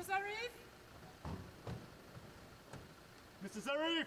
Mr. Zarif? Mr. Zarif!